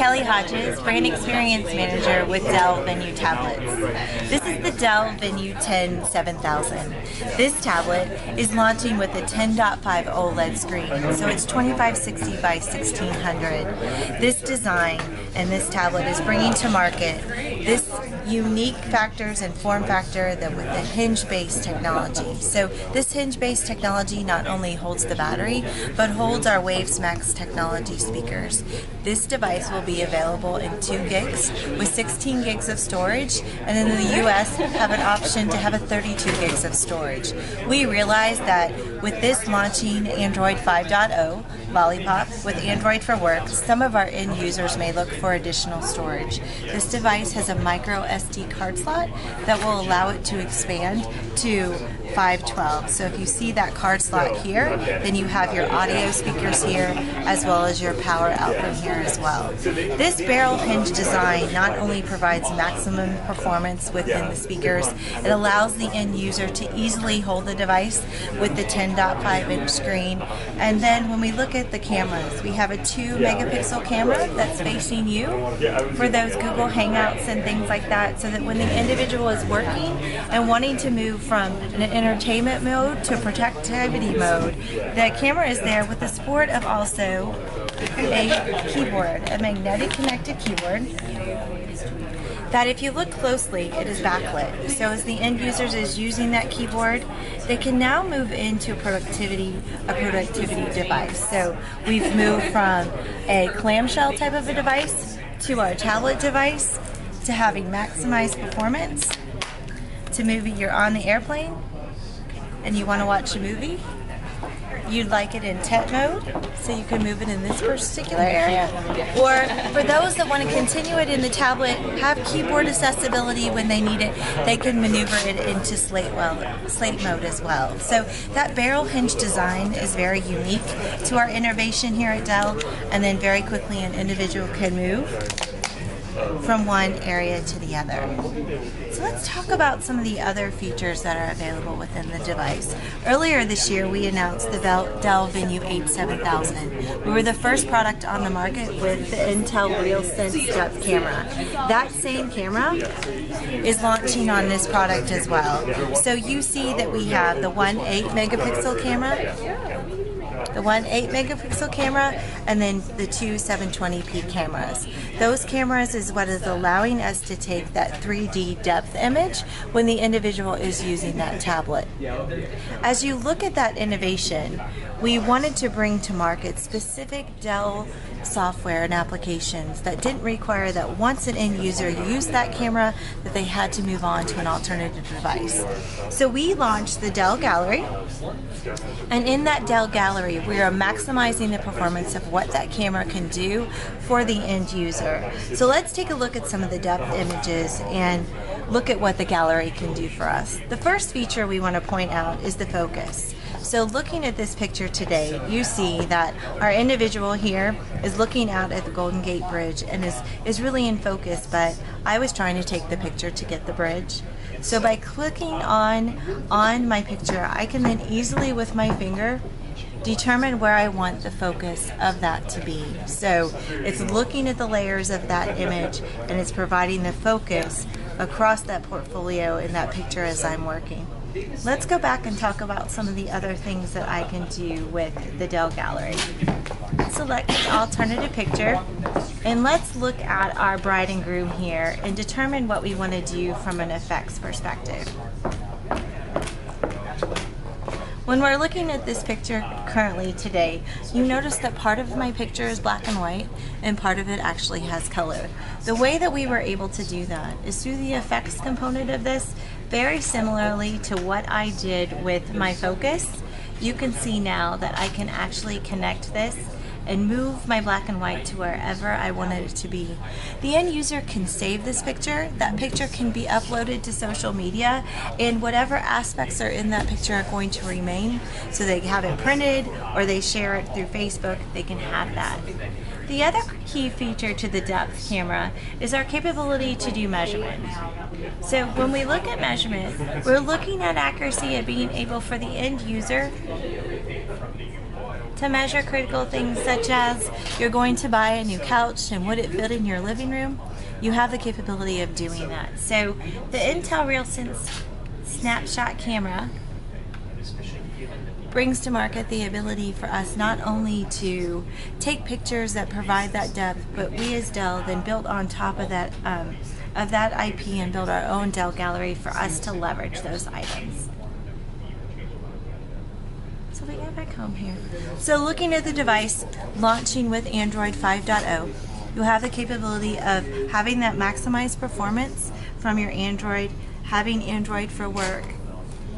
Kelli Hodges, Brand Experience Manager with Dell Venue Tablets. This is the Dell Venue 10 7000. This tablet is launching with a 10.5 OLED screen, so it's 2560 by 1600. This design and this tablet is bringing to market this unique factors and form factor that with the hinge-based technology. So this hinge-based technology not only holds the battery, but holds our Waves Max technology speakers. This device will be available in 2 gigs with 16 gigs of storage, and in the US have an option to have a 32 gigs of storage. We realize that with this launching Android 5.0, Lollipop, with Android for Work, some of our end users may look for additional storage. This device has a micro SD card slot that will allow it to expand to 512. So if you see that card slot here, then you have your audio speakers here as well as your power output here as well. This barrel hinge design not only provides maximum performance within the speakers, it allows the end user to easily hold the device with the 10.5 inch screen. And then when we look at the cameras, we have a 2 megapixel camera that's facing you for those Google Hangouts and things like that so that when the individual is working and wanting to move from an entertainment mode to protectivity mode, the camera is there with the support of also a keyboard, a magnetic connected keyboard that if you look closely, it is backlit. So as the end users is using that keyboard, they can now move into productivity, a productivity device. So we've moved from a clamshell type of a device to our tablet device to having maximized performance to movie you're on the airplane and you want to watch a movie you'd like it in tent mode, so you can move it in this particular area. Or for those that want to continue it in the tablet, have keyboard accessibility when they need it, they can maneuver it into slate well, slate mode as well. So that barrel hinge design is very unique to our innovation here at Dell, and then very quickly an individual can move from one area to the other. So let's talk about some of the other features that are available within the device. Earlier this year, we announced the Dell Venue 8 7000. We were the first product on the market with the Intel RealSense depth camera. That same camera is launching on this product as well. So you see that we have the one 8 megapixel camera one 8 megapixel camera and then the two 720p cameras. Those cameras is what is allowing us to take that 3D depth image when the individual is using that tablet. As you look at that innovation, we wanted to bring to market specific Dell software and applications that didn't require that once an end user used that camera that they had to move on to an alternative device. So we launched the Dell Gallery and in that Dell Gallery we are maximizing the performance of what that camera can do for the end user. So let's take a look at some of the depth images and look at what the gallery can do for us. The first feature we want to point out is the focus. So looking at this picture today, you see that our individual here is looking out at the Golden Gate Bridge and is, is really in focus, but I was trying to take the picture to get the bridge. So by clicking on, on my picture, I can then easily with my finger determine where I want the focus of that to be. So it's looking at the layers of that image and it's providing the focus across that portfolio in that picture as I'm working. Let's go back and talk about some of the other things that I can do with the Dell Gallery. Select alternative picture and let's look at our bride and groom here and determine what we want to do from an effects perspective. When we're looking at this picture currently today, you notice that part of my picture is black and white and part of it actually has color. The way that we were able to do that is through the effects component of this very similarly to what I did with my focus, you can see now that I can actually connect this and move my black and white to wherever I wanted it to be. The end user can save this picture. That picture can be uploaded to social media and whatever aspects are in that picture are going to remain. So they have it printed or they share it through Facebook, they can have that. The other key feature to the depth camera is our capability to do measurement. So when we look at measurement, we're looking at accuracy of being able for the end user to measure critical things such as you're going to buy a new couch and would it fit in your living room, you have the capability of doing that. So the Intel RealSense snapshot camera brings to market the ability for us not only to take pictures that provide that depth, but we as Dell then built on top of that um, of that IP and build our own Dell gallery for us to leverage those items. So we back home here. So looking at the device launching with Android 5.0, you have the capability of having that maximized performance from your Android, having Android for work,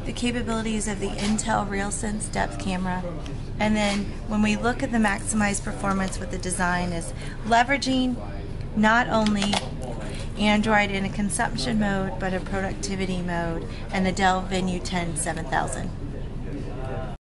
the capabilities of the Intel RealSense depth camera. And then when we look at the maximized performance with the design is leveraging not only Android in a consumption mode, but a productivity mode, and the Dell Venue 10 7000.